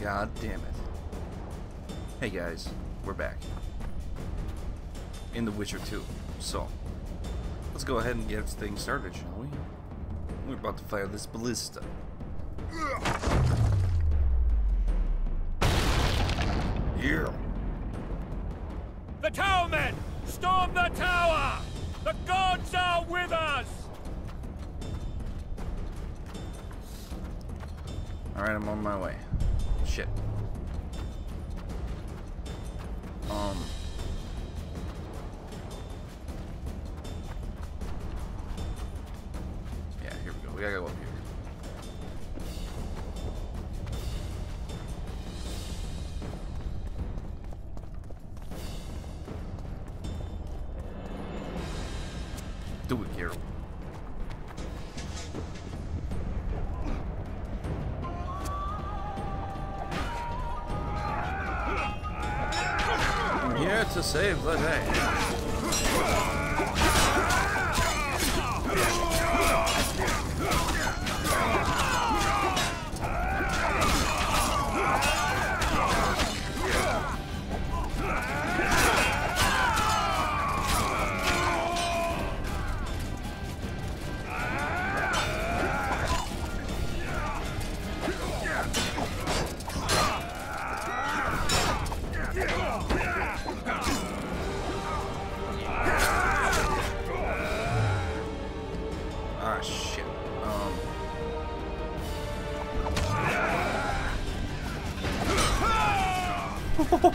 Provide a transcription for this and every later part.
God damn it. Hey guys, we're back. In The Witcher 2. So, let's go ahead and get things started, shall we? We're about to fire this ballista. Yeah. The tower men! Storm the tower! The gods are with us! Alright, I'm on my way. Shit. Um.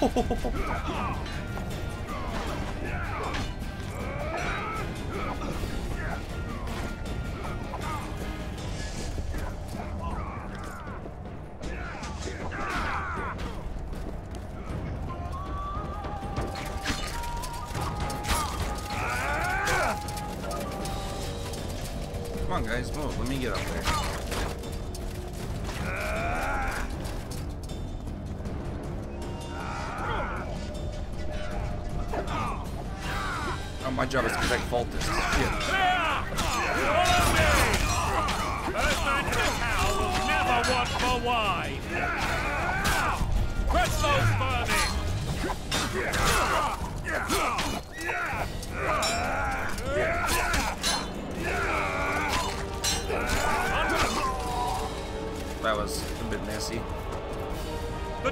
ハハハハ!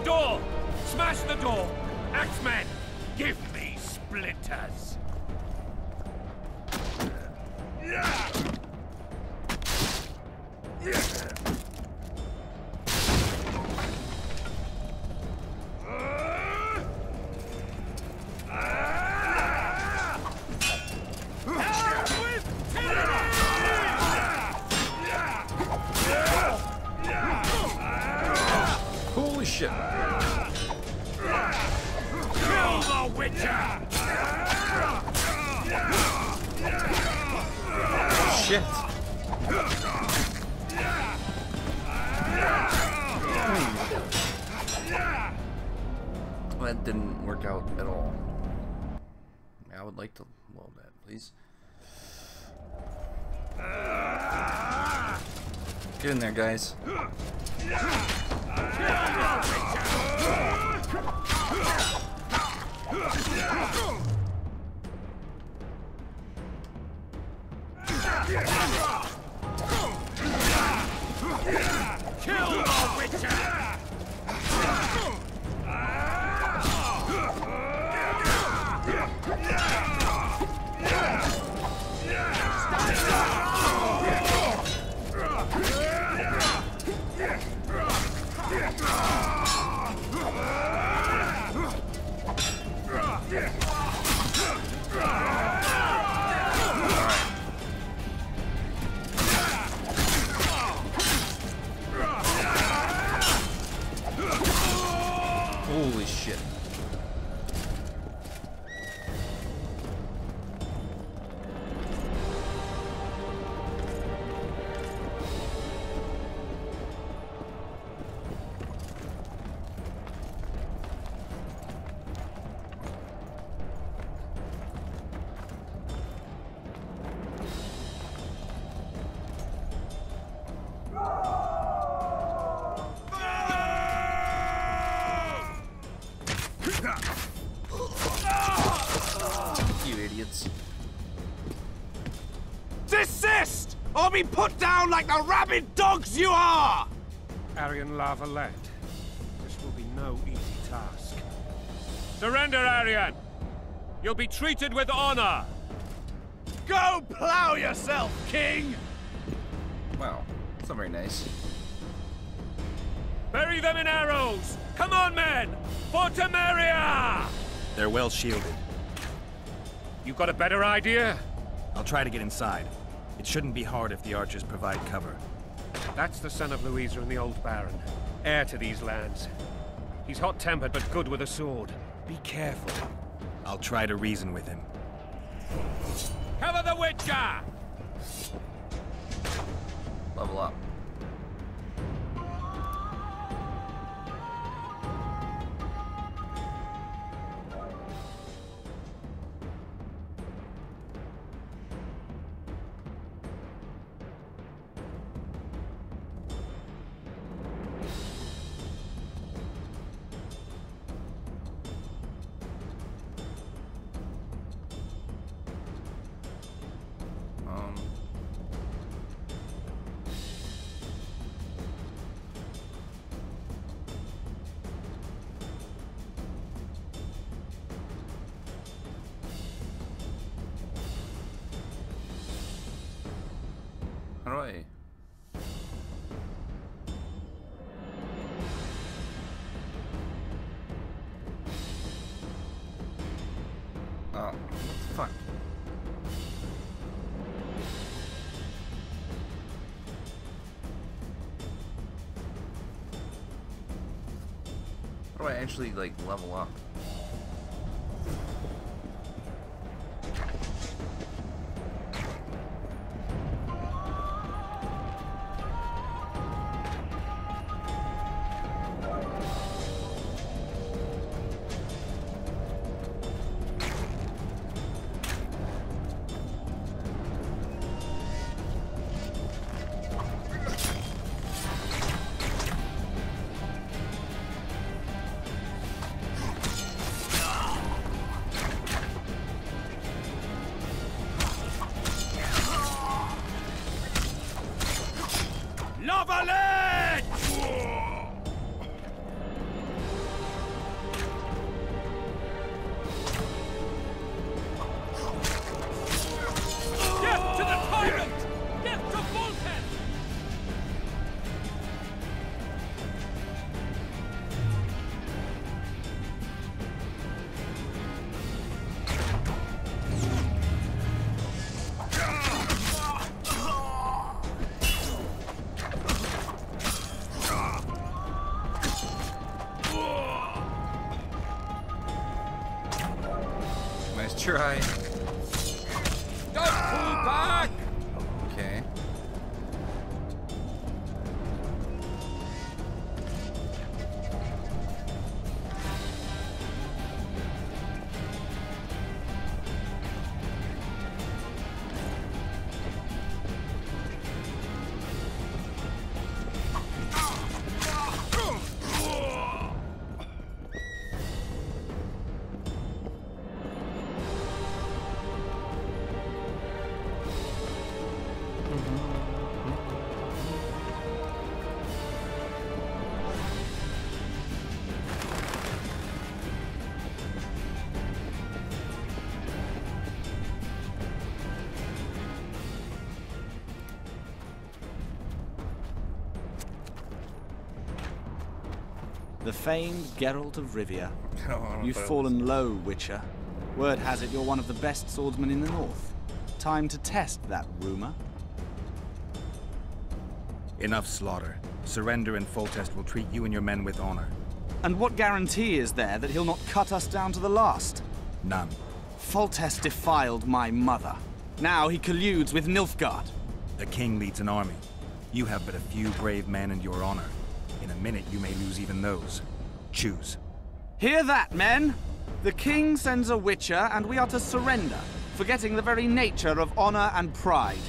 Door! Smash the door! Axemen, give me splinters! Holy guys. Be put down like the rabid dogs you are! Aryan La Valette. This will be no easy task. Surrender, Aryan! You'll be treated with honor! Go plow yourself, King! Wow, that's not very nice. Bury them in arrows! Come on, men! For Temeria! They're well shielded. You got a better idea? I'll try to get inside. It shouldn't be hard if the archers provide cover. That's the son of Louisa and the old Baron. Heir to these lands. He's hot-tempered but good with a sword. Be careful. I'll try to reason with him. Cover the Witcher! Level up. How do I actually like level up? Famed Geralt of Rivia. You've fallen low, Witcher. Word has it you're one of the best swordsmen in the north. Time to test that rumor. Enough slaughter. Surrender and Foltest will treat you and your men with honor. And what guarantee is there that he'll not cut us down to the last? None. Foltest defiled my mother. Now he colludes with Nilfgaard. The king leads an army. You have but a few brave men and your honor. In a minute, you may lose even those choose. Hear that, men! The king sends a witcher, and we are to surrender, forgetting the very nature of honor and pride.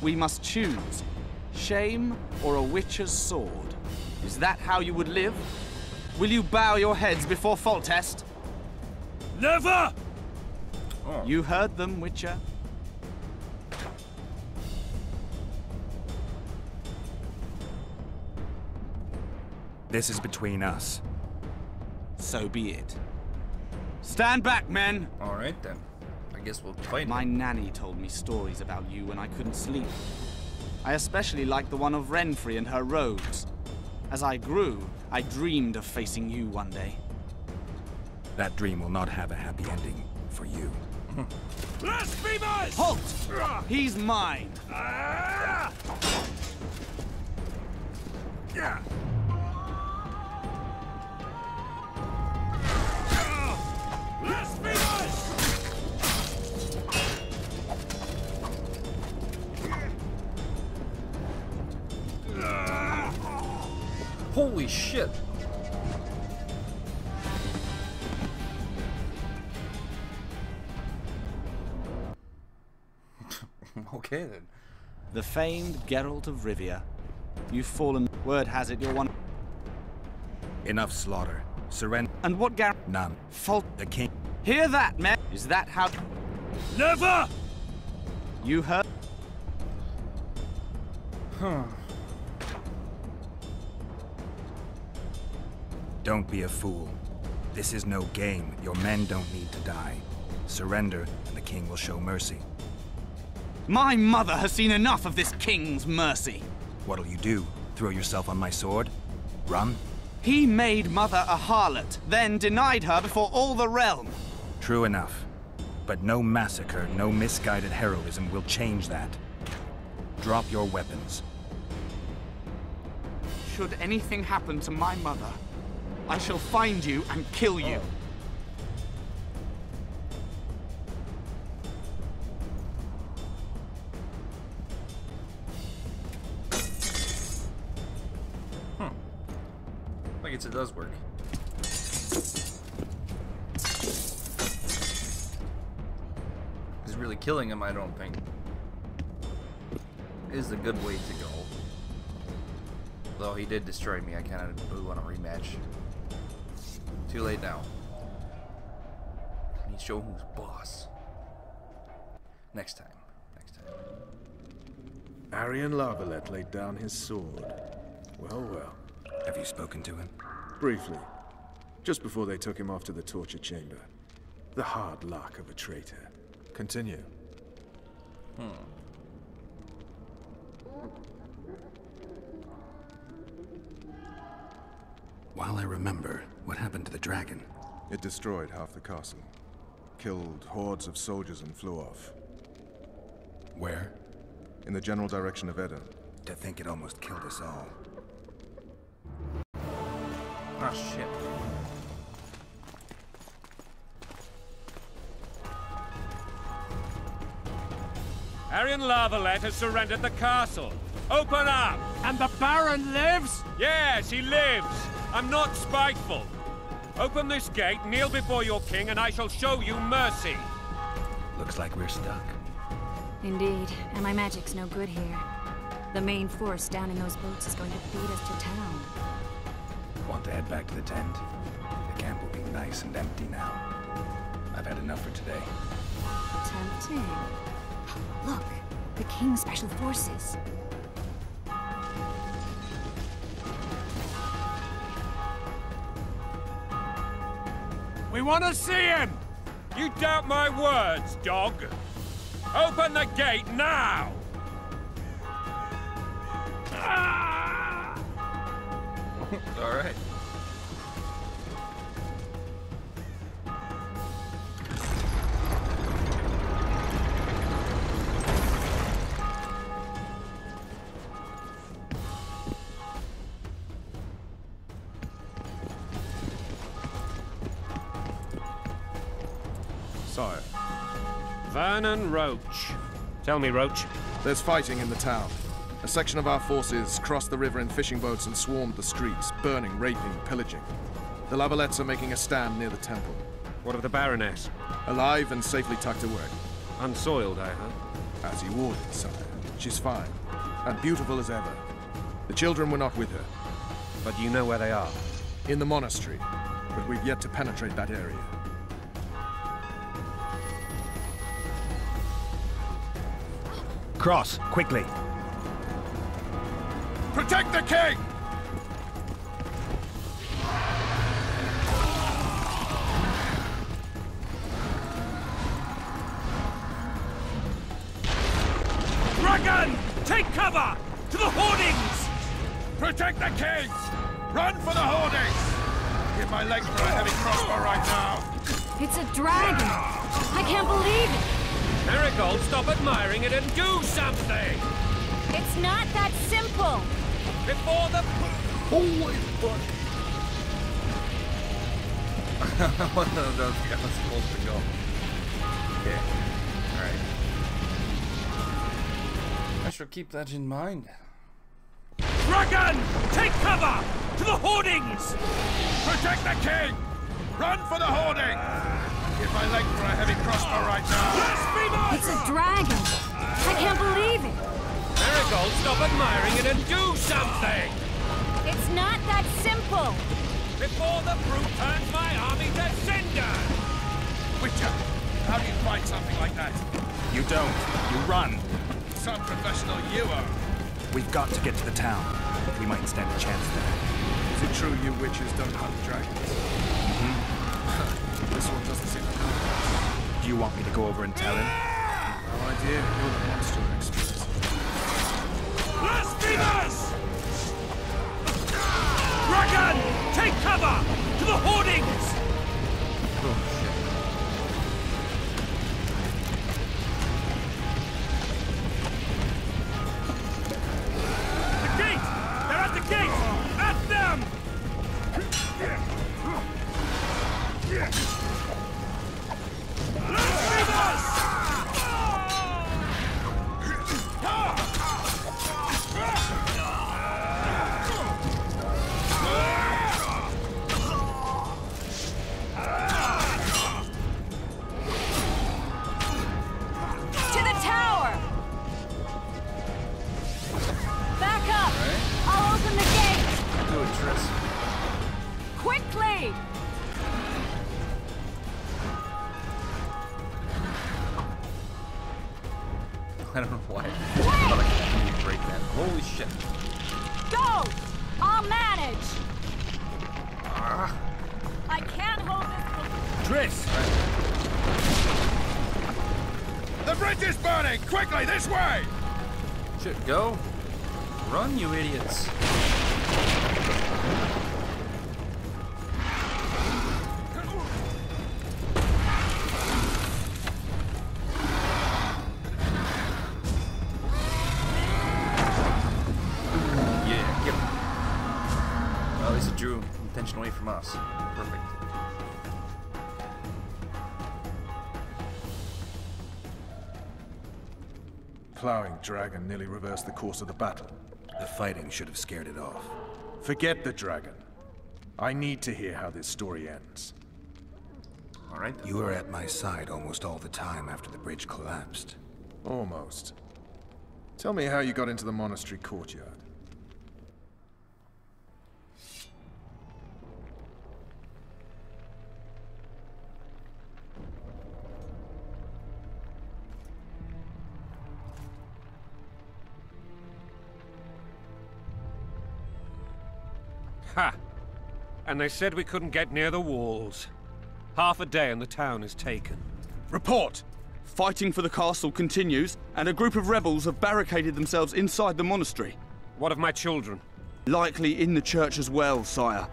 We must choose shame or a witcher's sword. Is that how you would live? Will you bow your heads before Foltest? Never! Oh. You heard them, Witcher. This is between us. So be it. Stand back, men! Alright then. I guess we'll fight My nanny told me stories about you when I couldn't sleep. I especially liked the one of Renfri and her rogues. As I grew, I dreamed of facing you one day. That dream will not have a happy ending for you. Blasphemers! Halt! He's mine! Ah! Yeah. Holy shit! okay then. The famed Geralt of Rivia. You've fallen. Word has it you're one. Enough slaughter. Surrender. And what Gar? None. Fault. The king. Hear that, men? Is that how Never! you heard? Don't be a fool. This is no game. Your men don't need to die. Surrender, and the king will show mercy. My mother has seen enough of this king's mercy. What'll you do? Throw yourself on my sword? Run? He made mother a harlot, then denied her before all the realm. True enough. But no massacre, no misguided heroism will change that. Drop your weapons. Should anything happen to my mother, I shall find you and kill you. I guess it does work. Is really killing him, I don't think, is a good way to go. Though he did destroy me, I kind of really want a rematch. Too late now. I need to show who's boss. Next time. Next time. Aryan La Valette laid down his sword. Well, well. Have you spoken to him? Briefly. Just before they took him off to the torture chamber. The hard luck of a traitor. Continue. Hmm. While I remember, what happened to the dragon? It destroyed half the castle. Killed hordes of soldiers and flew off. Where? In the general direction of Edda. To think it almost killed us all. Ah, shit. Aryan La Valette has surrendered the castle. Open up! And the Baron lives? Yes, he lives. I'm not spiteful. Open this gate, kneel before your king, and I shall show you mercy. Looks like we're stuck. Indeed, and my magic's no good here. The main force down in those boats is going to beat us to town. I want to head back to the tent? The camp will be nice and empty now. I've had enough for today. Tempting. Look, the King's Special Forces. We want to see him! You doubt my words, dog? Open the gate now! Alright. Sire, Vernon Roche. Tell me, Roche. there's fighting in the town. A section of our forces crossed the river in fishing boats and swarmed the streets, burning, raping, pillaging. The Lavalettes are making a stand near the temple. What of the Baroness? Alive and safely tucked away. Unsoiled, I heard. As you ordered, sire. She's fine. And beautiful as ever. The children were not with her. But you know where they are. In the monastery. But we've yet to penetrate that area. Cross, quickly! Protect the king! Dragon! Take cover! To the hoardings! Protect the king! Run for the hoardings! Get my leg for a heavy crossbow right now! It's a dragon! I can't believe it! Merigold, stop admiring it and do something! It's not that simple! Before the... Holy fuck! One of those guys was supposed to go. Okay. Alright. I shall keep that in mind. Dragon! Take cover! To the hoardings! Protect the king! Run for the hoarding! Give my leg for a heavy crossbow right now! It's a dragon! I can't believe it! Merigold, stop admiring it and do something! It's not that simple! Before the brute turns my army to cinder! Witcher, how do you fight something like that? You don't. You run. Some professional you are. We've got to get to the town. We might stand a chance there. Is it true you witches don't hunt dragons? Mm-hmm. this one doesn't seem to. Do you want me to go over and tell him? No idea. You're the monster expert. Blasphemers! Dragon! Take cover! Quickly, this way! Shit, go. Run, you idiots. Yeah, get him. Well, at least drew attention away from us. Perfect. Plowing dragon nearly reversed the course of the battle. The fighting should have scared it off. Forget the dragon. I need to hear how this story ends. Alright. You were at my side almost all the time after the bridge collapsed. Almost. Tell me how you got into the monastery courtyard. Ha! And they said we couldn't get near the walls. Half a day and the town is taken. Report! Fighting for the castle continues, and a group of rebels have barricaded themselves inside the monastery. What of my children? Likely in the church as well, sire.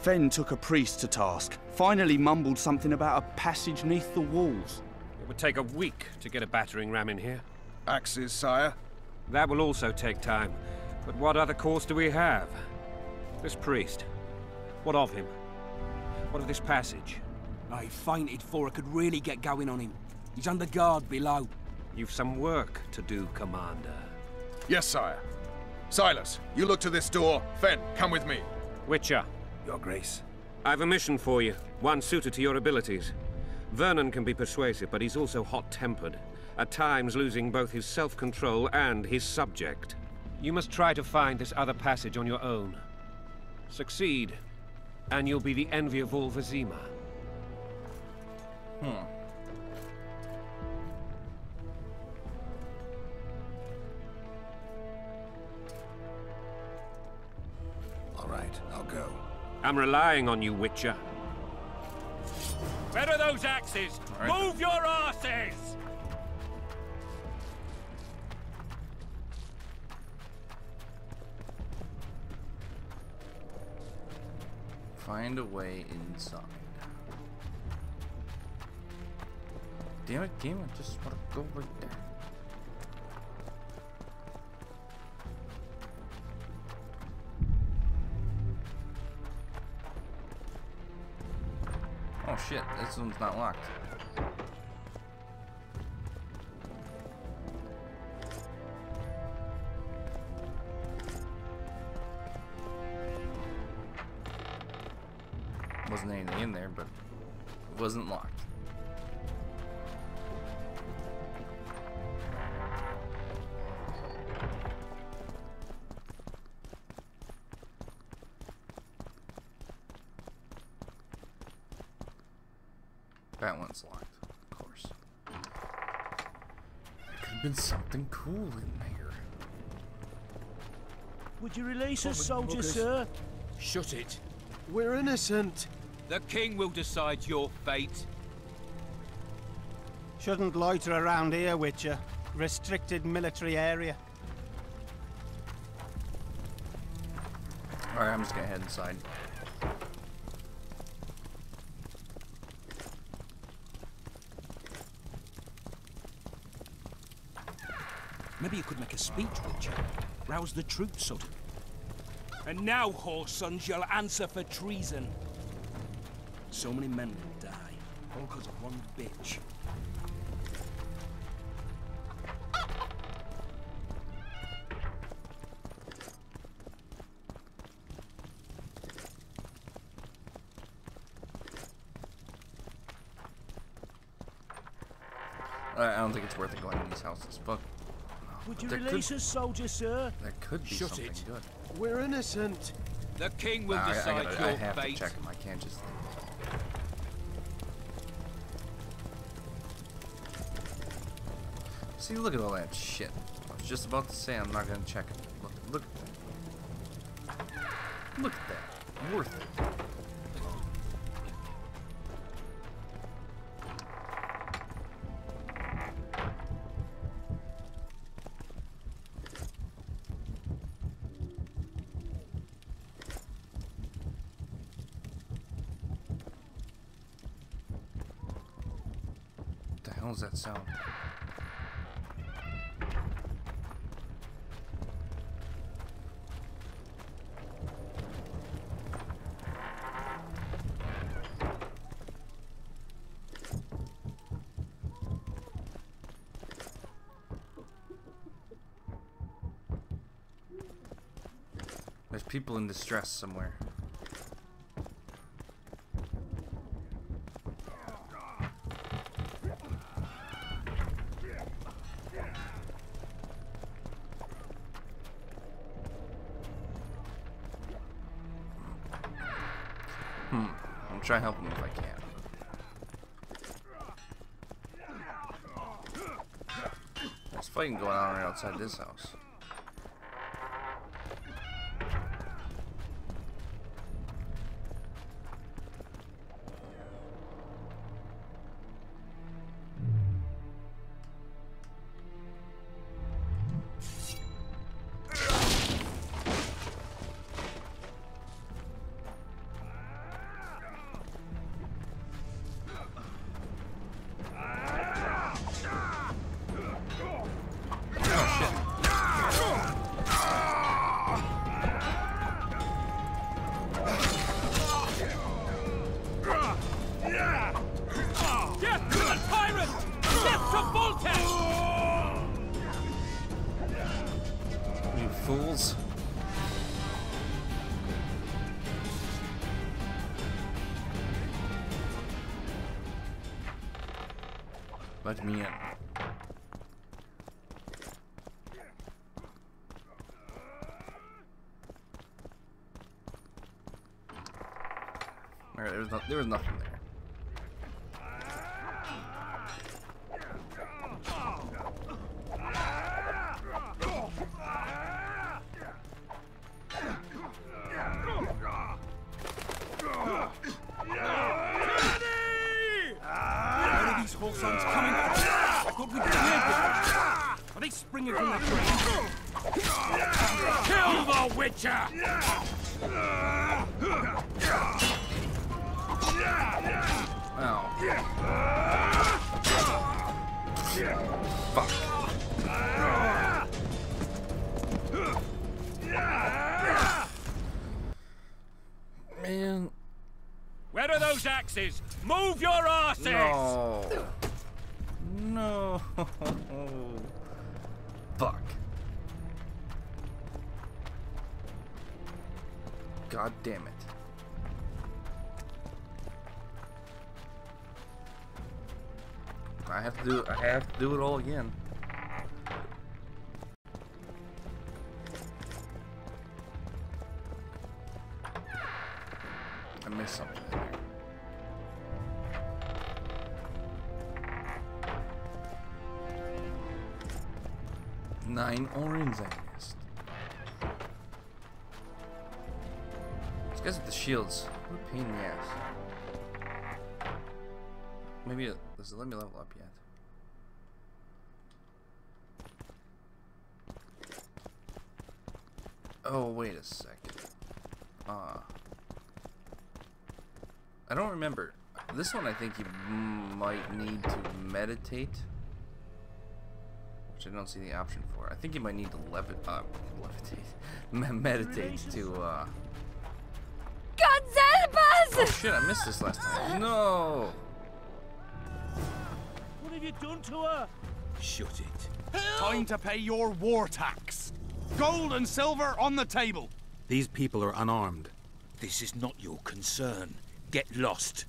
Fen took a priest to task, finally mumbled something about a passage neath the walls. It would take a week to get a battering ram in here. Axes, sire. That will also take time. But what other course do we have? This priest. What of him? What of this passage? I fainted before I could really get going on him. He's under guard below. You've some work to do, Commander. Yes, sire. Silas, you look to this door. Fen, come with me. Witcher, Your Grace. I've a mission for you, one suited to your abilities. Vernon can be persuasive, but he's also hot-tempered, at times losing both his self-control and his subject. You must try to find this other passage on your own. Succeed, and you'll be the envy of all Vizima. Hmm. All right, I'll go. I'm relying on you, Witcher. Where are those axes? All right. Move your asses! Find a way inside. Damn it, game, I just want to go right there. Oh shit, this one's not locked. Wasn't anything in there, but it wasn't locked. That one's locked, of course. There could have been something cool in there. Would you release us, soldier, sir? Shut it. We're innocent. The king will decide your fate. Shouldn't loiter around here, Witcher. Restricted military area. Alright, I'm just gonna head inside. Maybe you could make a speech, Witcher. Rouse the troops, sort of. And now, whoresons, you'll answer for treason. So many men will die, all because of one bitch. I I don't think it's worth it going in these houses. Fuck. Would you There could- release us, soldier, sir? There could be Shut something it. good. We're innocent. The king will Nah, I, I, decide gotta, your I have fate. to check them. I can't just. See, look at all that shit. I was just about to say I'm not gonna check it. Look, look at that. Look at that. Worth it. What the hell is that sound? People in distress somewhere. Hmm. I'll try help them if I can. There's fighting going on right outside this house. Springing from the ground? Kill the Witcher! Maybe it, does it let me level up yet? Oh, wait a second. Ah. I don't remember. This one I think you might need to meditate. Which I don't see the option for. I think you might need to levit uh, levitate. Me- meditate to, uh... God help Oh shit, I missed this last time. No! What have you done to her? Shut it. Time to pay your war tax. Gold and silver on the table. These people are unarmed. This is not your concern. Get lost.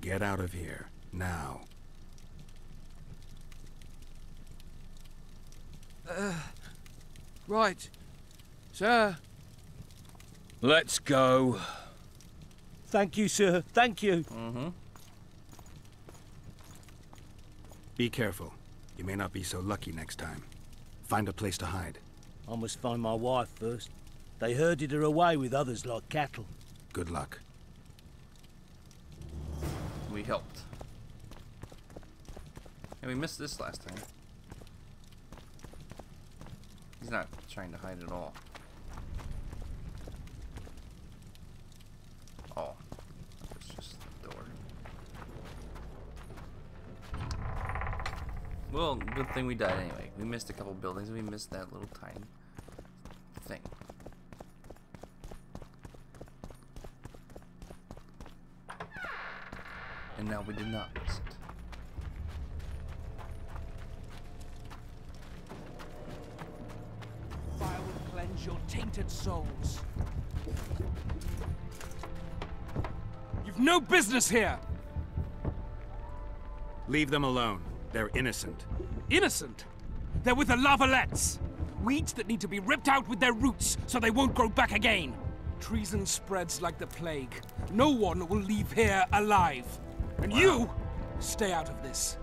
Get out of here. Now. Uh, right. Sir. Let's go. Thank you, sir. Thank you. Mm-hmm. Be careful. You may not be so lucky next time. Find a place to hide. I must find my wife first. They herded her away with others like cattle. Good luck. We helped. And we missed this last time. He's not trying to hide at all. Oh. It's just the door. Well, good thing we died anyway. We missed a couple buildings. We missed that little tiny thing. And now we did not miss it. Fire will cleanse your tainted souls. You've no business here! Leave them alone. They're innocent. Innocent! They're with the Lavalettes! Weeds that need to be ripped out with their roots so they won't grow back again! Treason spreads like the plague. No one will leave here alive. And you, stay out of this.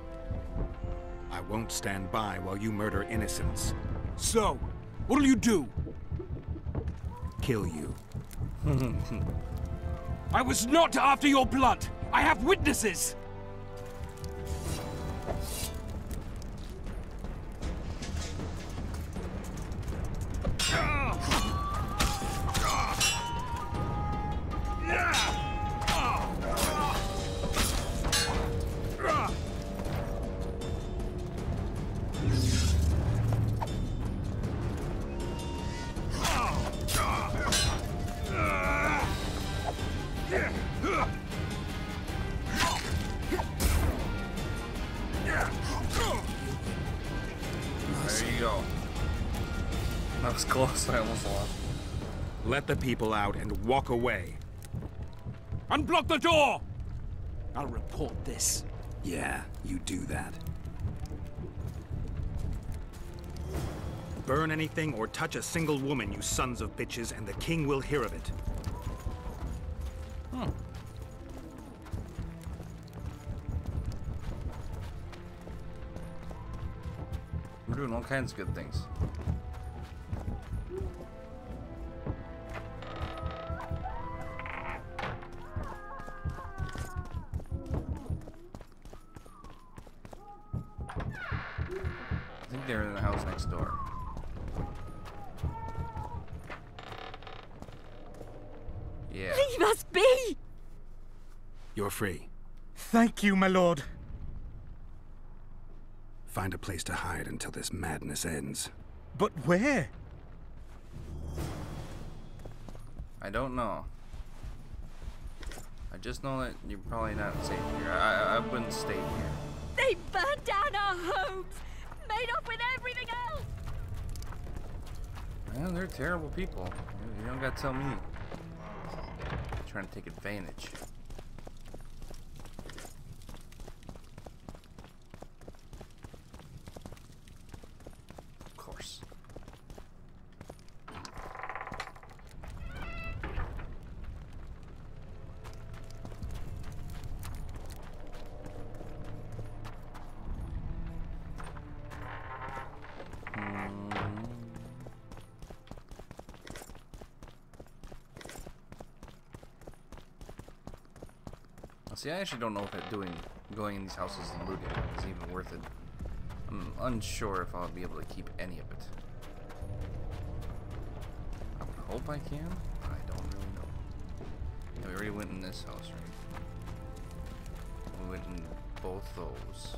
I won't stand by while you murder innocents. So, what'll you do? Kill you. I was not after your blood! I have witnesses! Close. I almost lost. Let the people out and walk away. Unblock the door! I'll report this. Yeah, you do that. Burn anything or touch a single woman, you sons of bitches, and the king will hear of it. Hmm. We're doing all kinds of good things. My lord. Find a place to hide until this madness ends. But where? I don't know. I just know that you're probably not safe here. I, I, I wouldn't stay here. They burned down our homes, made off with everything else. Man, they're terrible people. You- You don't gotta tell me. trying to take advantage. See, I actually don't know if doing going in these houses and looting is even worth it. I'm unsure if I'll be able to keep any of it. I would hope I can. but I don't really know. Yeah, we already went in this house, right? We went in both those.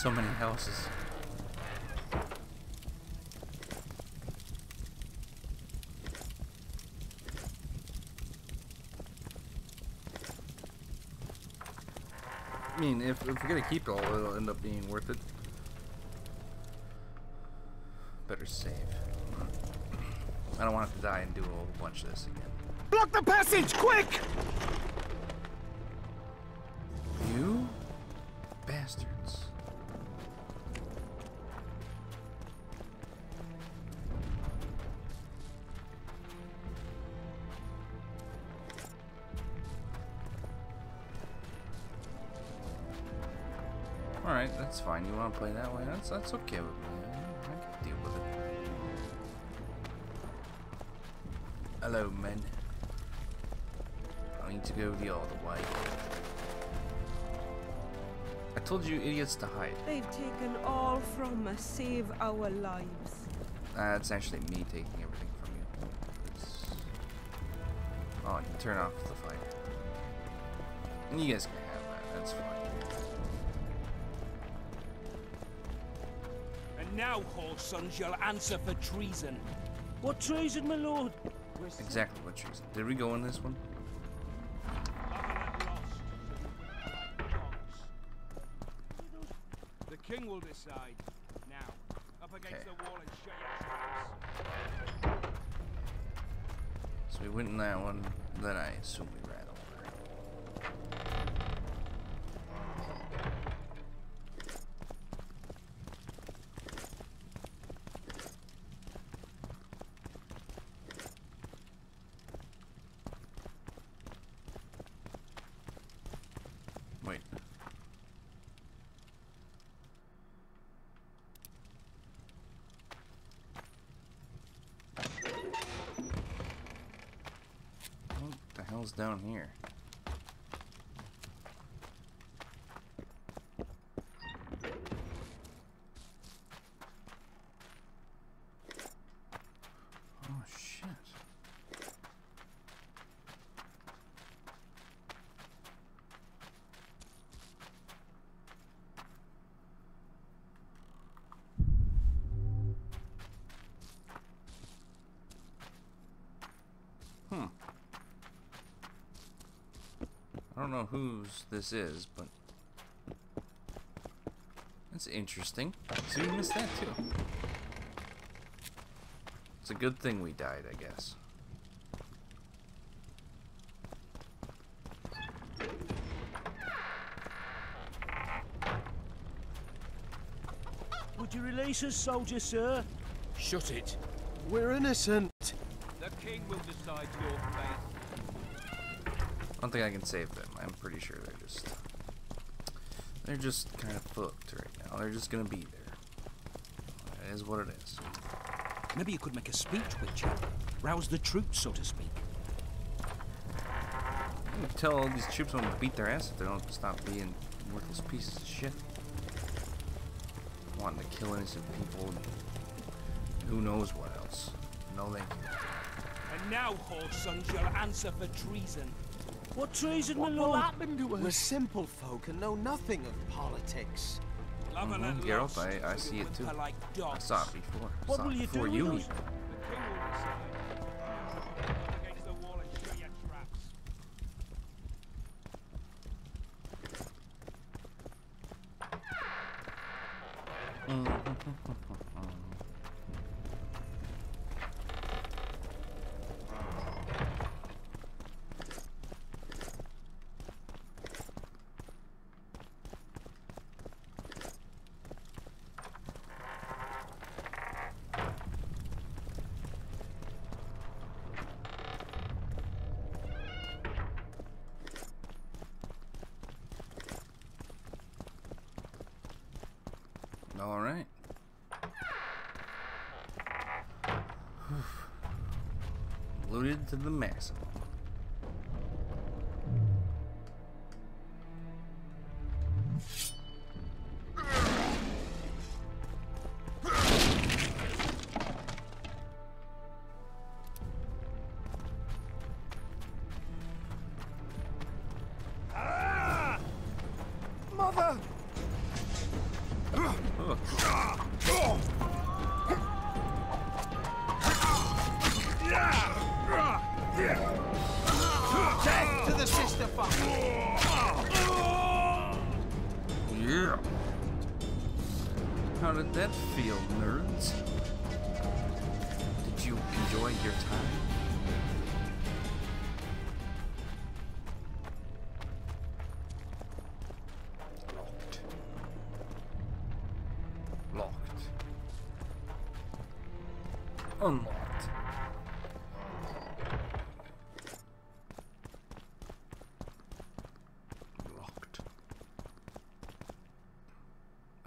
So many houses. I mean, if, if we're gonna keep it all, it'll end up being worth it. Better save. I don't want to have to die and do a whole bunch of this again. Block the passage, quick! Want to play that way? That's that's okay with me. I, can deal with it. Hello, men. I need to go the other way. I told you idiots to hide. They've taken all from us, save our lives. Uh, it's actually me taking everything from you. It's... Oh, I can turn off the fight. You guys can have that, that's fine. Now, whoresons, you'll answer for treason. What treason, my lord? Exactly what treason. Did we go in this one? The king will decide. Now, up against Okay. the wall and shut your traps. So we went in that one, then I assume we ran over. Wait. What the hell's down here? Oh shit. Hmm. I don't know whose this is, but that's interesting. So you missed that too. It's a good thing we died, I guess. Would you release us, soldier, sir? Shut it. We're innocent. The king will decide your fate. I don't think I can save them. I'm pretty sure they're just they're just kind of fucked right now. They're just gonna be there. That is what it is. Maybe you could make a speech, Witcher. Rouse the troops, so to speak. I'm gonna tell all these troops I'm gonna beat their ass if they don't stop being worthless pieces of shit. Wanting to kill innocent people and who knows what else. No thank you. And now, whoresons, you'll answer for treason. What treason, my What lord? will happen to us? We're simple folk and know nothing of politics. Love and Mhm, Geralt, I- I see it too. I saw it before. I What saw will it you before do you even. us? The king will decide. Up against the wall and shut your traps. All right. Looted to the maximum.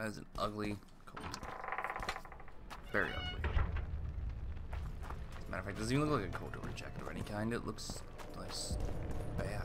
That is an ugly coat. Very ugly. As a Matter of fact, it doesn't even look like a coat or a jacket of any kind. It looks place bad.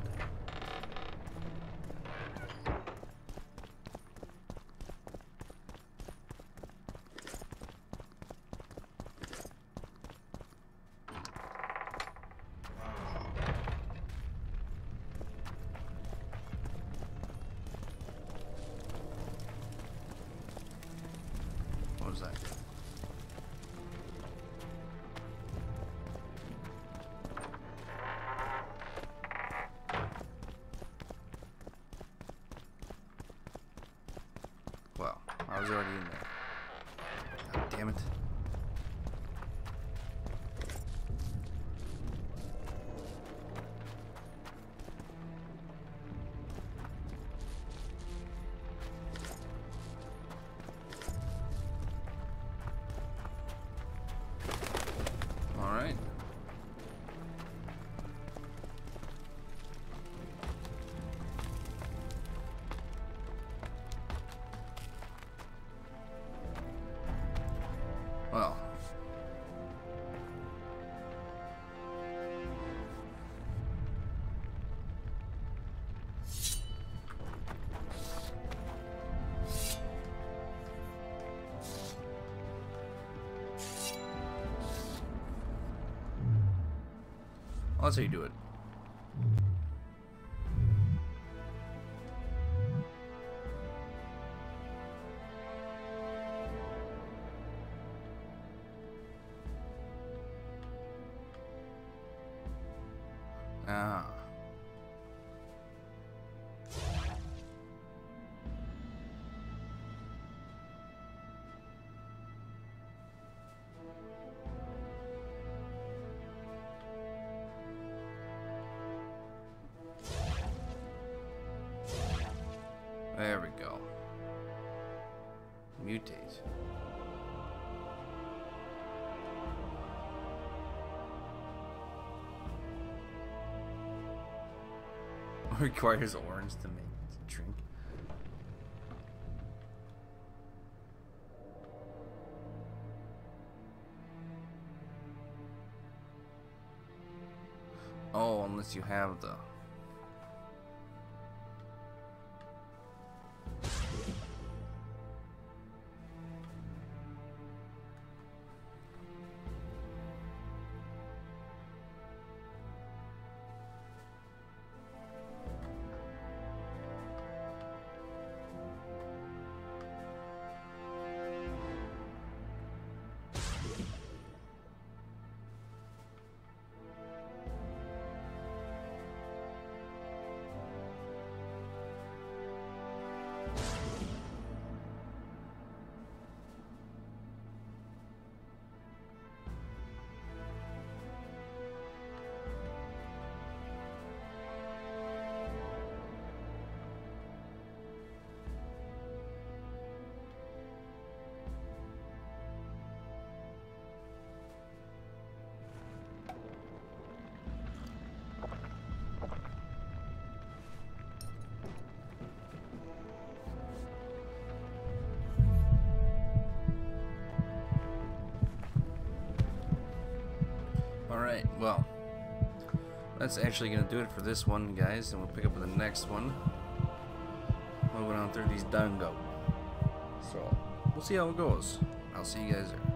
Well. That's how you do it. Requires orange to make to drink. Oh, unless you have the Alright, well, that's actually going to do it for this one, guys, and we'll pick up with the next one. Moving on through these Dungo. So, we'll see how it goes. I'll see you guys there.